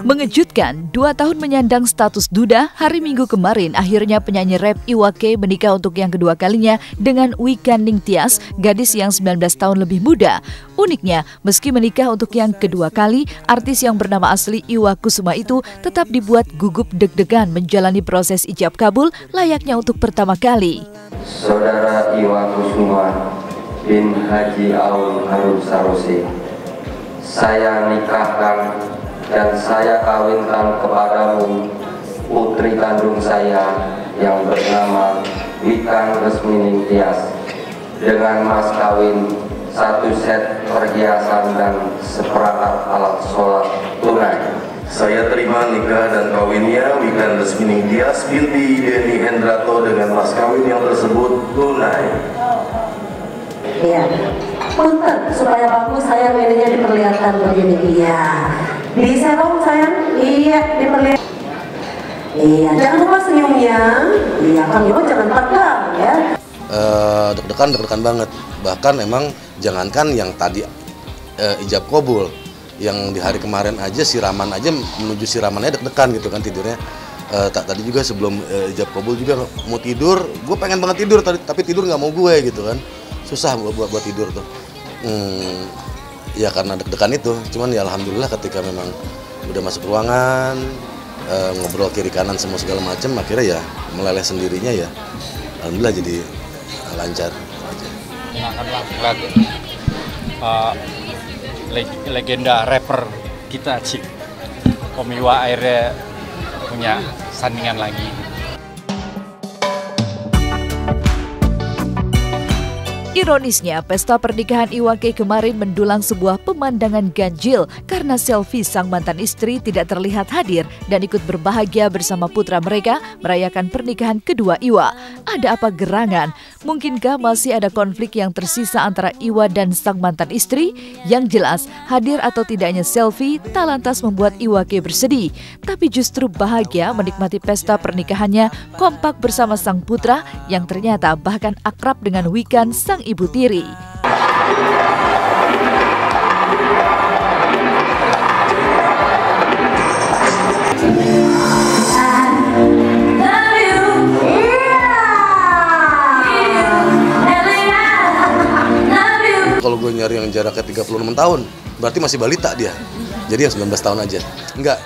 Mengejutkan, dua tahun menyandang status duda, hari Minggu kemarin akhirnya penyanyi rap Iwake menikah untuk yang kedua kalinya dengan Wika Ningtyas, gadis yang 19 tahun lebih muda. Uniknya, meski menikah untuk yang kedua kali, artis yang bernama asli Iwa Kusuma itu tetap dibuat gugup deg-degan menjalani proses ijab kabul layaknya untuk pertama kali. Saudara Iwa Kusuma bin Haji Aun Harun Sarose, saya nikahkan dan saya kawinkan kepadamu putri kandung saya yang bernama Wikan Resmining Tias dengan mas kawin satu set perhiasan dan seperangkat alat sholat tunai. Saya terima nikah dan kawinnya Wikan Resmining Tias binti Denny Hendrato dengan mas kawin yang tersebut tunai. Iya, punten supaya bagus saya ininya diperlihatkan begini. Iya, bisa dong sayang? Iya, diperlihat. Iya, jangan lupa senyumnya. Iya, Kang Ibu jangan tegang ya. Uh, deg-degan deg-degan banget. Bahkan emang jangankan yang tadi uh, ijab kabul, yang di hari kemarin aja siraman aja menuju siramannya deg-degan gitu kan tidurnya. Uh, tadi juga sebelum uh, ijab kabul juga mau tidur, gue pengen banget tidur tapi tidur nggak mau gue gitu kan. Susah buat buat, buat tidur tuh. Hmm, ya karena deg-degan itu. Cuman ya alhamdulillah ketika memang udah masuk ruangan e, ngobrol kiri kanan semua segala macam akhirnya ya meleleh sendirinya ya alhamdulillah jadi lancar. Aja lah uh, leg legenda rapper kita Cik. Komiwa akhirnya punya sandingan lagi Ironisnya, pesta pernikahan Iwake kemarin mendulang sebuah pemandangan ganjil karena selfie sang mantan istri tidak terlihat hadir dan ikut berbahagia bersama putra mereka merayakan pernikahan kedua Iwa. Ada apa gerangan? Mungkinkah masih ada konflik yang tersisa antara Iwa dan sang mantan istri? Yang jelas, hadir atau tidaknya selfie tak lantas membuat Iwake bersedih, tapi justru bahagia menikmati pesta pernikahannya kompak bersama sang putra yang ternyata bahkan akrab dengan Wikan sang sang ibu tiri. Kalau gue nyari yang jaraknya 36 tahun, berarti masih balita dia. Jadi yang 19 tahun aja. Enggak,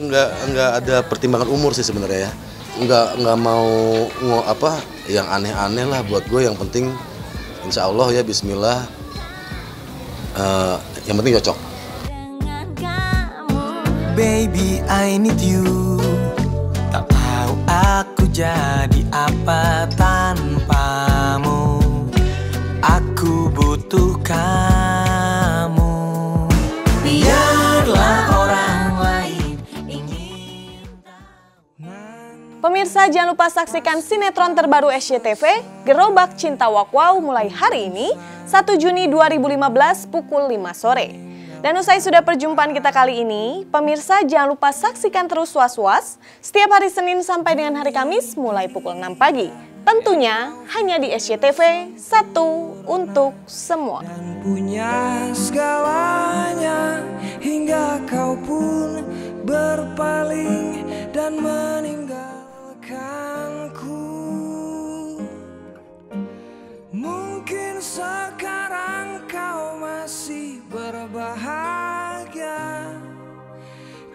enggak, enggak ada pertimbangan umur sih sebenarnya ya. Enggak, enggak mau ngo, apa yang aneh-aneh lah buat gue yang penting insya Allah ya Bismillah uh, yang penting cocok Baby I need you Tak tahu aku jadi apa tanpamu Pemirsa jangan lupa saksikan sinetron terbaru SCTV Gerobak Cinta Wakwau mulai hari ini 1 Juni 2015 pukul 5 sore. Dan usai sudah perjumpaan kita kali ini, pemirsa jangan lupa saksikan terus Was-Was setiap hari Senin sampai dengan hari Kamis mulai pukul 6 pagi. Tentunya hanya di SCTV, satu untuk semua. Dan punya segalanya hingga kau pun berpaling dan meninggalkanku.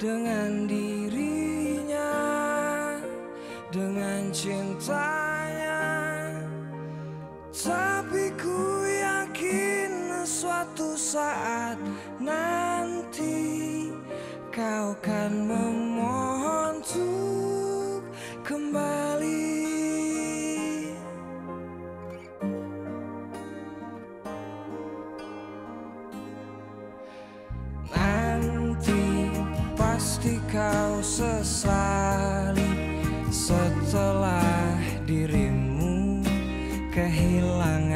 Dengan dirinya, dengan cintanya. Tapi ku yakin suatu saat nanti kau kan memohon untuk kembali. Pasti kau sesali setelah dirimu kehilangan